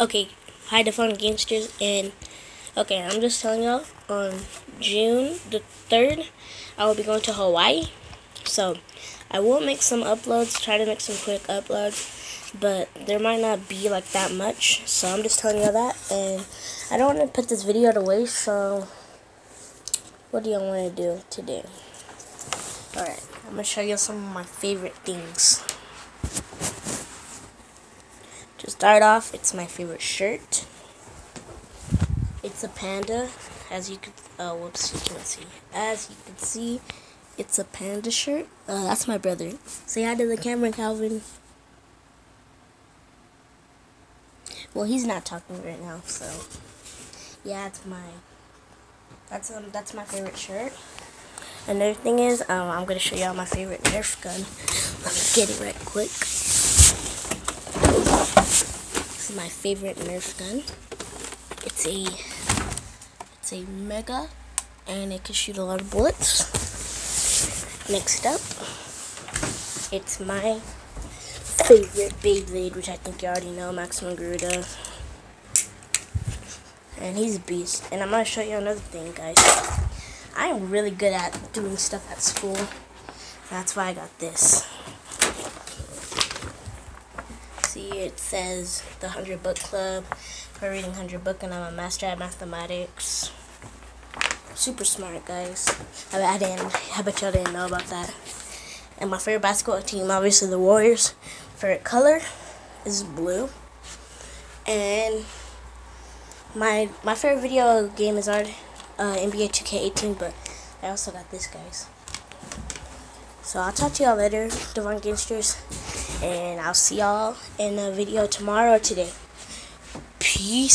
Okay, hi Devaughn Gangsters, and okay, I'm just telling y'all on June the 3rd, I will be going to Hawaii. So, I will make some uploads, try to make some quick uploads, but there might not be like that much. So, I'm just telling y'all that, and I don't want to put this video to waste, so what do y'all want to do today? Alright, I'm going to show you some of my favorite things. To start off, it's my favorite shirt. It's a panda, as you could, oh, whoops, you can't see. As you can see, it's a panda shirt. Uh, that's my brother. Say hi to the camera, Calvin. Well, he's not talking right now, so yeah, it's my that's um that's my favorite shirt. Another thing is, um, I'm gonna show y'all my favorite Nerf gun. Let me get it right quick is my favorite Nerf gun. It's a it's a mega and it can shoot a lot of bullets. Next up, it's my favorite Beyblade, which I think you already know, Maximum Garuda. And he's a beast. And I'm gonna show you another thing, guys. I am really good at doing stuff at school. That's why I got this see it says the 100 Book Club for reading 100 book and I'm a master at mathematics. Super smart, guys. I, I didn't, I bet y'all didn't know about that. And my favorite basketball team, obviously the Warriors. Favorite color is blue. And my my favorite video game is art, uh, NBA 2K18, but I also got this, guys. So I'll talk to y'all later, Devaughn Gangsters. And I'll see y'all in a video tomorrow or today. Peace.